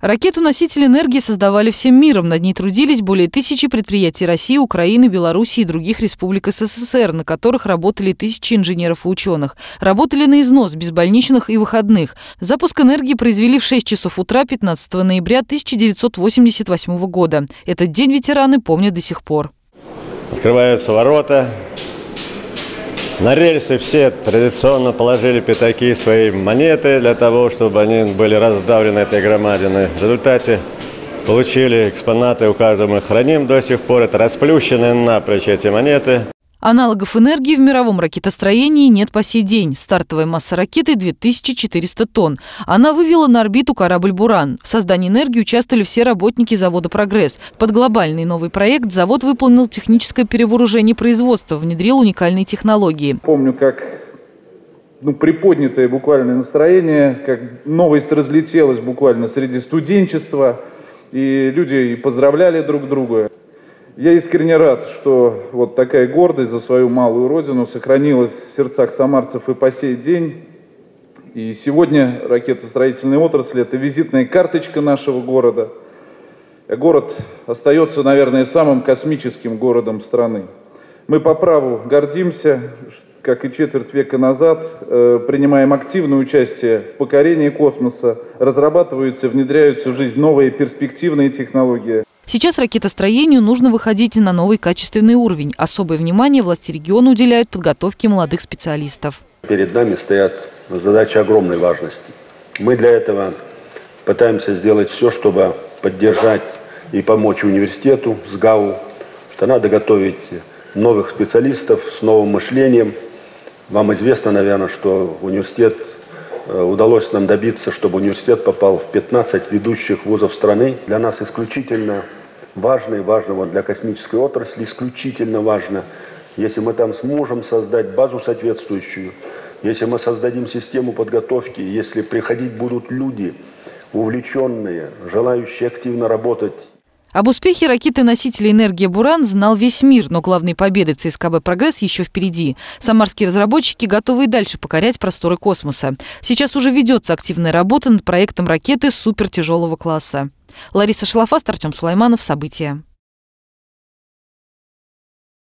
Ракету-носитель энергии создавали всем миром. Над ней трудились более тысячи предприятий России, Украины, Беларуси и других республик СССР, на которых работали тысячи инженеров и ученых. Работали на износ, без больничных и выходных. Запуск энергии произвели в 6 часов утра 15 ноября 1988 года. Этот день ветераны помнят до сих пор. Открываются ворота, на рельсы все традиционно положили пятаки свои монеты для того, чтобы они были раздавлены этой громадиной. В результате получили экспонаты, у каждого мы храним до сих пор. Это расплющенные напрочь эти монеты. Аналогов энергии в мировом ракетостроении нет по сей день. Стартовая масса ракеты 2400 тонн. Она вывела на орбиту корабль «Буран». В создании энергии участвовали все работники завода «Прогресс». Под глобальный новый проект завод выполнил техническое перевооружение производства, внедрил уникальные технологии. Помню, как ну, приподнятое буквально настроение, как новость разлетелась буквально среди студенчества, и люди поздравляли друг друга. Я искренне рад, что вот такая гордость за свою малую родину сохранилась в сердцах самарцев и по сей день. И сегодня ракетостроительная отрасль – это визитная карточка нашего города. Город остается, наверное, самым космическим городом страны. Мы по праву гордимся, как и четверть века назад, э, принимаем активное участие в покорении космоса, разрабатываются, внедряются в жизнь новые перспективные технологии. Сейчас ракетостроению нужно выходить на новый качественный уровень. Особое внимание власти региона уделяют подготовке молодых специалистов. Перед нами стоят задачи огромной важности. Мы для этого пытаемся сделать все, чтобы поддержать и помочь университету с ГАУ, что надо готовить новых специалистов с новым мышлением. Вам известно, наверное, что университет э, удалось нам добиться, чтобы университет попал в 15 ведущих вузов страны. Для нас исключительно важно и важно вот для космической отрасли, исключительно важно, если мы там сможем создать базу соответствующую, если мы создадим систему подготовки, если приходить будут люди, увлеченные, желающие активно работать. Об успехе ракеты-носителя энергии «Буран» знал весь мир, но главной победы ЦСКБ «Прогресс» еще впереди. Самарские разработчики готовы и дальше покорять просторы космоса. Сейчас уже ведется активная работа над проектом ракеты супертяжелого класса. Лариса Шалафаст, Артем Сулайманов. События.